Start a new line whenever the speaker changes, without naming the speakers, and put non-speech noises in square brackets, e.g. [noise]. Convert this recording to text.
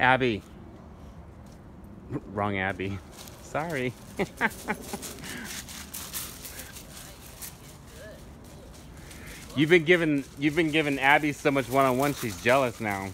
Abby. Wrong Abby. Sorry. [laughs] you've been giving you've been giving Abby so much one-on-one, -on -one, she's jealous now.